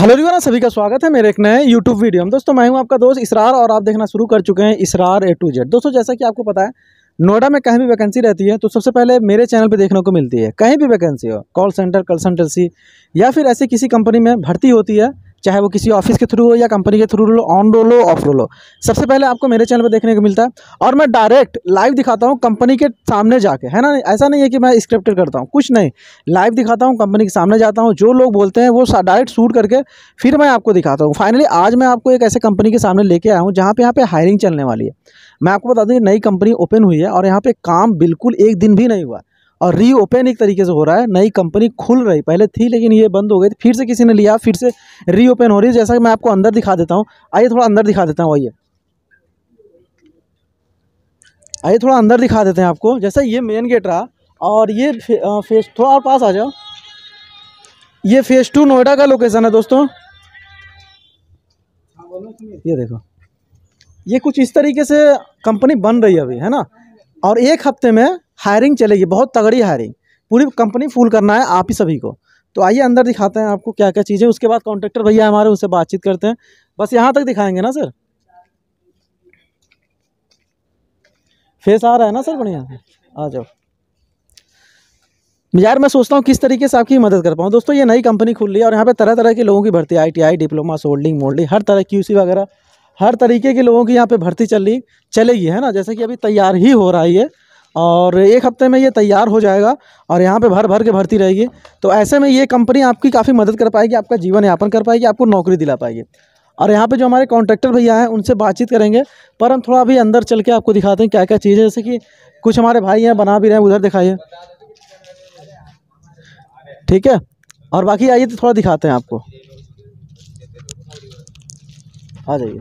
Hello रिवाना सभी का स्वागत है मेरे एक नए यूट्यूब वीडियो में। दोस्तों, मैं हूँ आपका दोस्त इसरार और आप देखना शुरू कर चुके हैं इसरार ए टू जेड दोस्तों, जैसा कि आपको पता है, नोएडा में कहीं भी वैकेंसी रहती है तो सबसे पहले मेरे चैनल पे देखने को मिलती है। कहीं भी वैकेंसी हो कॉल सेंटर कंसल्टेंसी या फिर ऐसी किसी कंपनी में भर्ती होती है चाहे वो किसी ऑफ़िस के थ्रू हो या कंपनी के थ्रू लो ऑन रोल हो ऑफ़ रोल हो सबसे पहले आपको मेरे चैनल पर देखने को मिलता है और मैं डायरेक्ट लाइव दिखाता हूँ कंपनी के सामने जाके, है ना ऐसा नहीं है कि मैं स्क्रिप्टेड करता हूँ, कुछ नहीं। लाइव दिखाता हूँ, कंपनी के सामने जाता हूँ, जो लोग बोलते हैं वो डायरेक्ट शूट करके फिर मैं आपको दिखाता हूँ। फाइनली आज मैं आपको एक ऐसे कंपनी के सामने लेके आया हूँ, जहाँ पे यहाँ पे हायरिंग चलने वाली है। मैं आपको बता दूँ नई कंपनी ओपन हुई है और यहाँ पे काम बिल्कुल एक दिन भी नहीं हुआ। और रीओपन एक तरीके से हो रहा है। नई कंपनी खुल रही पहले थी लेकिन ये बंद हो गई फिर से किसी ने लिया फिर से रीओपन हो रही है। जैसा कि मैं आपको अंदर दिखा देता हूँ। आइए थोड़ा अंदर दिखा देता हूँ आइए। आइए थोड़ा अंदर दिखा देते हैं आपको। जैसा ये मेन गेट रहा और ये फे, फेस थोड़ा और पास आ जाओ। ये फेस टू नोएडा का लोकेशन है दोस्तों। ये देखो। ये कुछ इस तरीके से कंपनी बन रही है अभी है ना? और एक हफ़्ते में हायरिंग चलेगी, बहुत तगड़ी हायरिंग पूरी कंपनी फुल करना है आप ही सभी को। तो आइए अंदर दिखाते हैं आपको क्या क्या चीज़ें। उसके बाद कॉन्ट्रेक्टर भैया हमारे उससे बातचीत करते हैं। बस यहाँ तक दिखाएँगे ना, सर? फेस आ रहा है ना, सर, बढ़िया? आ जाओ। यार, मैं सोचता हूँ किस तरीके से आपकी मदद कर पाऊँ। दोस्तों, ये नई कंपनी खुल रही है और यहाँ पे तरह तरह के लोगों की भर्ती I T I diploma soldering moulding हर तरह की यूसी वगैरह, हर तरीके के लोगों की यहाँ पे भर्ती चल रही, चलेगी, है ना? जैसे कि अभी तैयार ही हो रहा है और एक हफ़्ते में ये तैयार हो जाएगा और यहाँ पे भर भर के भर्ती रहेगी। तो ऐसे में ये कंपनी आपकी काफ़ी मदद कर पाएगी, आपका जीवन यापन कर पाएगी, आपको नौकरी दिला पाएगी। और यहाँ पे जो हमारे कॉन्ट्रैक्टर भैया हैं, उनसे बातचीत करेंगे, पर हम थोड़ा अभी अंदर चल के आपको दिखाते हैं क्या क्या चीज़ें जैसे कि कुछ हमारे भाई हैं, बना भी रहे हैं, उधर दिखाइए। ठीक है? और बाकी आइए तो थोड़ा दिखाते हैं आपको। आ जाइए।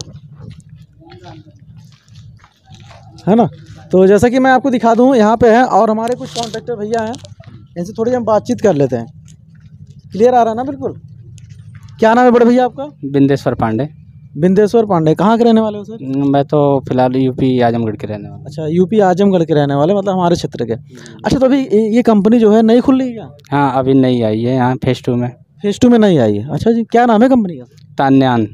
है ना? तो जैसा कि मैं आपको दिखा दूँ यहाँ पे है और हमारे कुछ कॉन्ट्रैक्टर भैया हैं इनसे थोड़ी हम बातचीत कर लेते हैं। क्लियर आ रहा है ना बिल्कुल? क्या नाम है बड़े भैया आपका? बिंदेश्वर पांडे। बिंदेश्वर पांडे। कहाँ के रहने वाले हो सर? मैं तो फ़िलहाल यूपी आजमगढ़ के रहने वाला अच्छा यूपी आजमगढ़ के रहने वाले मतलब हमारे क्षेत्र के। अच्छा तो अभी ये कंपनी जो है नई खुल रही है हाँ अभी नहीं आई है यहाँ फेस टू में। फ़ेज़ टू में नहीं आई है। अच्छा जी क्या नाम है कंपनी का? तान्यान।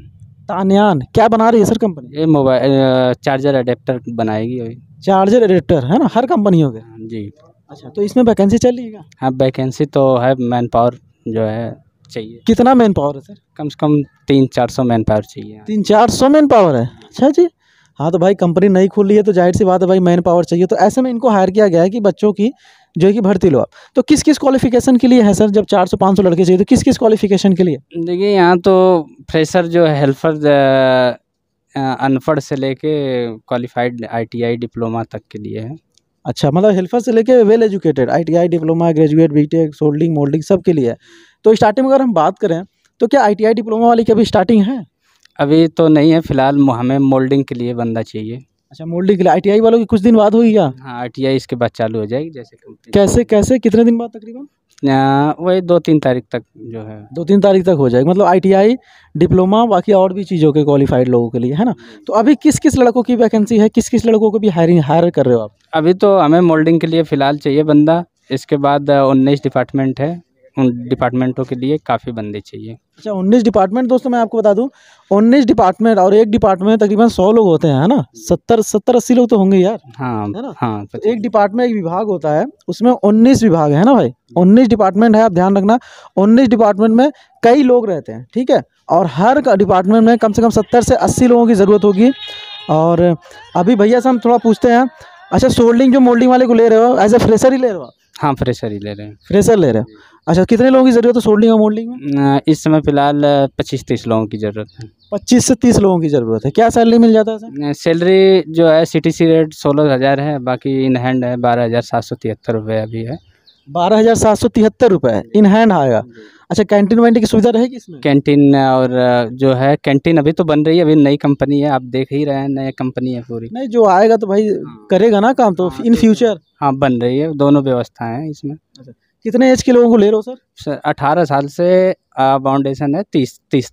तान्यान। क्या बना रही है सर कंपनी? ये मोबाइल चार्जर अडेप्टर बनाएगी अभी। चार्जर एडिटर है ना? हर कंपनी हो गया। जी। अच्छा तो इसमें वैकेंसी चल रही है हाँ वैकेंसी तो है मैन पावर जो है चाहिए। कितना मैन पावर है सर कम से कम तीन चार सौ मैन पावर चाहिए। तीन चार सौ मैन पावर है? अच्छा जी। हाँ तो भाई कंपनी नई खुल रही है तो ज़ाहिर सी बात है भाई मैन पावर चाहिए। तो ऐसे में इनको हायर किया गया है कि बच्चों की जो है कि भर्ती लो आप। तो किस किस क्वालिफिकेशन के लिए है सर जब चार सौ पाँच सौ लड़के चाहिए तो किस किस क्वालिफिकेशन के लिए? देखिए यहाँ तो फ्रेशर जो है हेल्पर अनपढ़ से लेके क्वालिफाइड आईटीआई डिप्लोमा तक के लिए है। अच्छा मतलब हेल्पर से लेके well educated ITI diploma graduate BTech soldering moulding सब के लिए। है तो स्टार्टिंग में अगर हम बात करें तो क्या आईटीआई डिप्लोमा वाली की अभी स्टार्टिंग है? अभी तो नहीं है फ़िलहाल हमें मोल्डिंग के लिए बंदा चाहिए। अच्छा मोल्डिंग के लिए। आईटीआई वालों की कुछ दिन बाद होगी क्या? हाँ आई इसके बाद चालू हो जाएगी जैसे कैसे कैसे कितने दिन बाद तकरीबन? वही दो तीन तारीख तक जो है। दो तीन तारीख तक हो जाएगी मतलब आईटीआई डिप्लोमा बाकी और भी चीज़ों के क्वालिफाइड लोगों के लिए है ना? तो अभी किस किस लड़कों की वैकेंसी है? किस किस लड़कों को भी हायरिंग हायर कर रहे हो आप? अभी तो हमें मोल्डिंग के लिए फ़िलहाल चाहिए बंदा इसके बाद उन्नीस डिपार्टमेंट है। उन डिपार्टमेंटों के लिए काफ़ी बंदे चाहिए। अच्छा उन्नीस डिपार्टमेंट दोस्तों मैं आपको बता दूँ उन्नीस डिपार्टमेंट और एक डिपार्टमेंट में तकरीबन सौ लोग होते हैं है ना? सत्तर सत्तर अस्सी लोग तो होंगे यार। हाँ है ना? हाँ तो एक डिपार्टमेंट एक विभाग होता है उसमें उन्नीस विभाग है ना भाई? उन्नीस डिपार्टमेंट है आप ध्यान रखना उन्नीस डिपार्टमेंट में कई लोग रहते हैं ठीक है? और हर डिपार्टमेंट में कम से कम सत्तर से अस्सी लोगों की ज़रूरत होगी। और अभी भैया से हम थोड़ा पूछते हैं अच्छा सोल्डिंग जो मोल्डिंग वाले को ले रहे हो एज ए फ्रेशर ही ले रहे हो? हाँ फ्रेशर ही ले रहे हैं। फ्रेशर ले रहे हो। अच्छा कितने लोगों की ज़रूरत है सोल्डिंग और मोल्डिंग में? इस समय फ़िलहाल पच्चीस तीस लोगों की ज़रूरत है। पच्चीस से तीस लोगों की ज़रूरत है। क्या सैलरी मिल जाता है सर? सैलरी जो है सी टी सी रेट सोलह हज़ार है बाकी इन हैंड है बारह हज़ार सात सौ तिहत्तर रुपये अभी है। बारह हज़ार सात सौ तिहत्तर रुपये इन हैंड आएगा। अच्छा कैंटीन वैंटीन की सुविधा रहेगी इसमें? कैंटीन और जो है कैंटीन अभी तो बन रही है अभी नई कंपनी है आप देख ही रहे हैं नई कंपनी है पूरी। नहीं जो आएगा तो भाई करेगा ना काम तो हाँ, इन तो- फ्यूचर हाँ बन रही है दोनों व्यवस्थाएँ हैं इसमें। कितने एज के लोगों को ले रहे हो सर? सर अठारह साल से फाउंडेशन है तीस तीस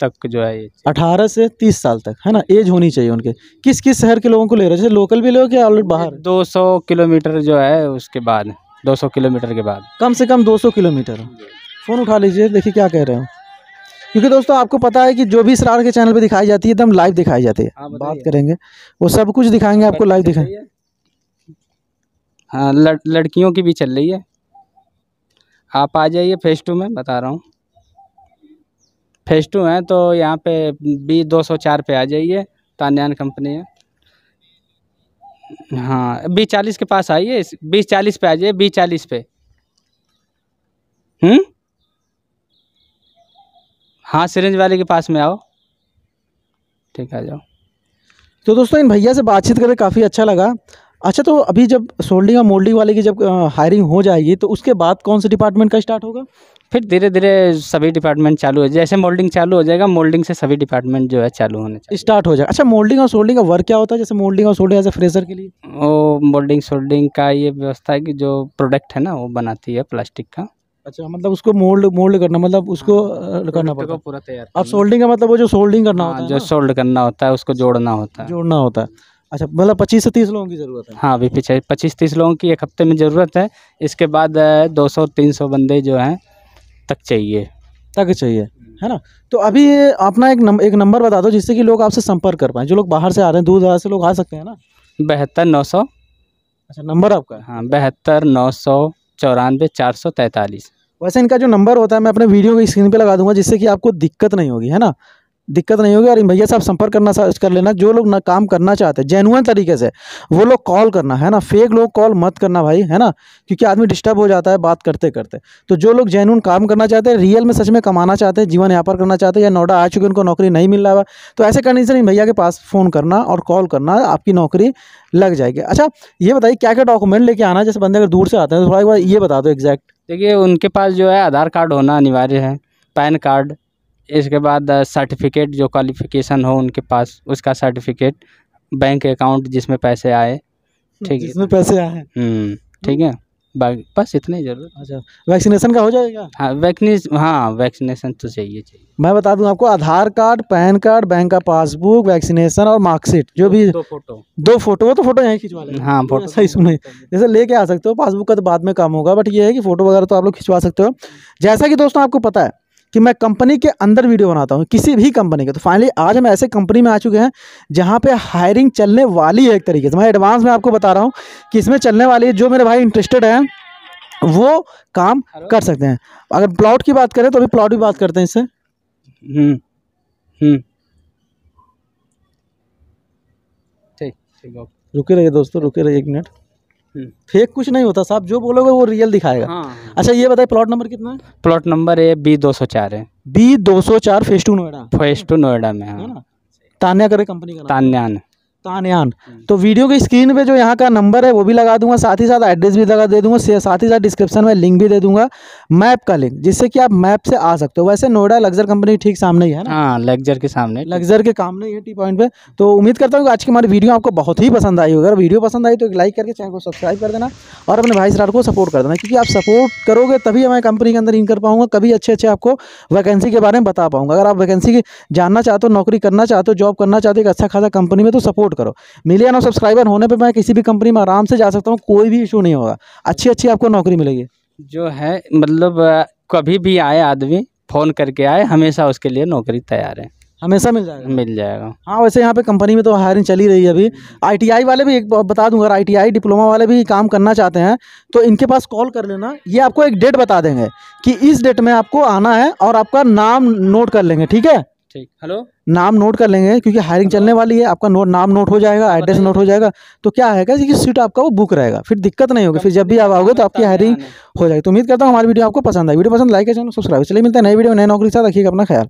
तक जो है ये अठारह से तीस साल तक है ना? एज होनी चाहिए उनके। किस किस शहर के लोगों को ले रहे हो? जैसे लोकल भी लोग या ऑलरेडी बाहर? दो सौ किलोमीटर जो है उसके बाद दो सौ किलोमीटर के बाद। कम से कम 200 किलोमीटर। फ़ोन उठा लीजिए देखिए क्या कह रहे हो। क्योंकि दोस्तों आपको पता है कि जो भी सरार के चैनल पे दिखाई जाती है एकदम लाइव दिखाई जाती है। हाँ, बात करेंगे। वो सब कुछ दिखाएँगे आपको लाइव दिखाएँगे हाँ लड़, लड़कियों की भी चल रही है। आप आ जाइए फेस टू में, बता रहा हूँ। फेस टू है तो यहाँ पे बी दो सौ चार पे आ जाइए, तान्यान कंपनी है। हाँ बी चालीस के पास आइए बीस चालीस पे आ जाइए, बी चालीस पे। हम्म? हाँ सिरिंज वाले के पास में आओ। ठीक, आ जाओ। तो दोस्तों, इन भैया से बातचीत करके काफ़ी अच्छा लगा। अच्छा तो अभी जब सोल्डिंग और मोल्डिंग वाले की जब हायरिंग हो जाएगी तो उसके बाद कौन से डिपार्टमेंट का स्टार्ट होगा? फिर धीरे धीरे सभी डिपार्टमेंट चालू हो जैसे मोल्डिंग चालू हो जाएगा मोल्डिंग से सभी डिपार्टमेंट जो है चालू होने चाहिए। स्टार्ट हो जाएगा अच्छा मोल्डिंग और सोल्डिंग का वर्क क्या होता है? जैसे मोल्डिंग और सोल्डिंग एज ए फ्रेजर के लिए? वो मोल्डिंग सोल्डिंग का ये व्यवस्था है कि जो प्रोडक्ट है ना वो बनाती है प्लास्टिक का। अच्छा मतलब उसको मोल्ड मोल्ड करना मतलब उसको अ, करना पड़ता है। पूरा तैयार अब सोल्डिंग का मतलब वो जो सोल्डिंग करना हाँ, होता है जो सोल्ड करना होता है उसको जोड़ना होता है। जोड़ना होता है। अच्छा मतलब पच्चीस से तीस लोगों की ज़रूरत है? हाँ अभी पीछे पच्चीस तीस लोगों की एक हफ़्ते में ज़रूरत है। इसके बाद दो सौ तीन सौ बंदे जो हैं तक चाहिए। तक चाहिए है ना? तो अभी अपना एक नंबर एक नंबर बता दो जिससे कि लोग आपसे संपर्क कर पाएँ। जो लोग बाहर से आ रहे हैं दूर दराज से लोग आ सकते हैं ना? बहत्तर नौ सौ। अच्छा नंबर आपका? है हाँ बहत्तर नौ सौ चौरानवे चार सौ तैंतालीस। वैसे इनका जो नंबर होता है मैं अपने वीडियो की स्क्रीन पे लगा दूँगा जिससे कि आपको दिक्कत नहीं होगी है ना? दिक्कत नहीं होगी और भैया साहब संपर्क करना कर लेना, जो लोग ना काम करना चाहते हैं जेनुअन तरीके से, वो लोग कॉल करना, है ना? फेक लोग कॉल मत करना भाई, है ना? क्योंकि आदमी डिस्टर्ब हो जाता है बात करते करते तो जो लोग जेनुअन काम करना चाहते हैं रियल में सच में कमाना चाहते हैं, जीवन यापन करना चाहते हैं, या नोएडा आ चुके उनको नौकरी नहीं मिल रहा है तो ऐसे कंडीशन भैया के पास फ़ोन करना और कॉल करना, आपकी नौकरी लग जाएगी। अच्छा ये बताइए, क्या क्या डॉक्यूमेंट लेके आना जैसे बंदे अगर दूर से आते हैं तो थोड़ा एक बार ये बता दो एग्जैक्ट देखिए, उनके पास जो है आधार कार्ड होना अनिवार्य है, पैन कार्ड इसके बाद सर्टिफिकेट जो क्वालिफिकेशन हो उनके पास उसका सर्टिफिकेट बैंक अकाउंट जिसमें पैसे आए ठीक है। जिसमें पैसे आए। हम्म ठीक है। बाकी बस इतना ही ज़रूरत। अच्छा वैक्सीनेशन का हो जाएगा? हाँ वैक्सीनेस हाँ वैक्सीनेशन तो चाहिए चाहिए। मैं बता दूँ आपको Aadhaar card PAN card bank का पासबुक वैक्सीनेशन और मार्कशीट जो भी दो फ़ोटो दो फ़ोटो वो तो फ़ोटो यहीं खिंचवा लेंगे। हाँ फ़ोटो सही सुने। जैसे लेके आ सकते हो पासबुक का तो बाद में काम होगा बट ये है कि फ़ोटो वगैरह तो आप लोग खिंचवा सकते हो। जैसा कि दोस्तों आपको पता है कि मैं कंपनी के अंदर वीडियो बनाता हूँ किसी भी कंपनी के। तो फाइनली आज हम ऐसे कंपनी में आ चुके हैं जहाँ पे हायरिंग चलने वाली है एक तरीके से। मैं एडवांस में आपको बता रहा हूँ कि इसमें चलने वाली है जो मेरे भाई इंटरेस्टेड हैं वो काम कर सकते हैं। अगर प्लॉट की बात करें तो अभी प्लॉट की बात करते हैं इससे। हम्म हम्म। ठीक ठीक रुके रहिए दोस्तों रुके रहिए एक मिनट। फेक कुछ नहीं होता साहब जो बोलोगे वो रियल दिखाएगा। हाँ। अच्छा ये बताए प्लॉट नंबर कितना है? प्लॉट नंबर है बी दो सौ चार है। बी दो सौ चार phase two Noida. Phase two two Noida में है। हाँ ना? तान्या करे कंपनी का तान्यान। तान्यान। हम्म। तो वीडियो की स्क्रीन पे जो यहाँ का नंबर है वो भी लगा दूँगा साथ ही साथ एड्रेस भी लगा दे दूँगा साथ ही साथ डिस्क्रिप्शन में लिंक भी दे दूँगा मैप का लिंक जिससे कि आप मैप से आ सकते हो। वैसे नोएडा लग्जर कंपनी ठीक सामने ही है ना? हाँ लेक्चर के सामने। लग्जर के काम नहीं है टी पॉइंट पे। तो उम्मीद करता हूँ कि आज की हमारी वीडियो आपको बहुत ही पसंद आई होगी। अगर वीडियो पसंद आई तो एक लाइक करके चैनल को सब्सक्राइब कर देना और अपने भाई सरार को सपोर्ट कर देना क्योंकि आप सपोर्ट करोगे तभी मैं कंपनी के अंदर इन कर पाऊँगा कभी अच्छे अच्छे आपको वैकेंसी के बारे में बता पाऊँगा। अगर आप वैकेंसी की जानना चाहते हो नौकरी करना चाहते हो जॉब करना चाहते हो एक अच्छा खासा कंपनी में तो सपोर्ट करो। मिलियन और सब्सक्राइबर होने पर मैं किसी भी कंपनी में आराम से जा सकता हूँ कोई भी इशू नहीं होगा। अच्छी अच्छी आपको नौकरी मिलेगी। जो है मतलब कभी भी आए आदमी फ़ोन करके आए हमेशा उसके लिए नौकरी तैयार है। हमेशा मिल जाएगा। मिल जाएगा। हाँ वैसे यहाँ पे कंपनी में तो हायरिंग चली रही है अभी। आईटीआई वाले भी एक बता दूँगा आईटीआई डिप्लोमा वाले भी काम करना चाहते हैं तो इनके पास कॉल कर लेना। ये आपको एक डेट बता देंगे कि इस डेट में आपको आना है और आपका नाम नोट कर लेंगे ठीक है? ठीक। हेलो? नाम नोट कर लेंगे क्योंकि हायरिंग चलने वाली है आपका नोट नाम नोट हो जाएगा एड्रेस नोट हो जाएगा। तो क्या है कि सीट आपका वो बुक रहेगा फिर दिक्कत नहीं होगी फिर जब भी आप आओगे तो आपकी हायरिंग हो जाएगी। तो उम्मीद करता हूँ हमारी वीडियो आपको पसंद आई। वीडियो पसंद लाइक चैनल सब्सक्राइब चलिए मिलता है नई वीडियो नए नौकरी के साथ रखिएगा अपना ख्याल।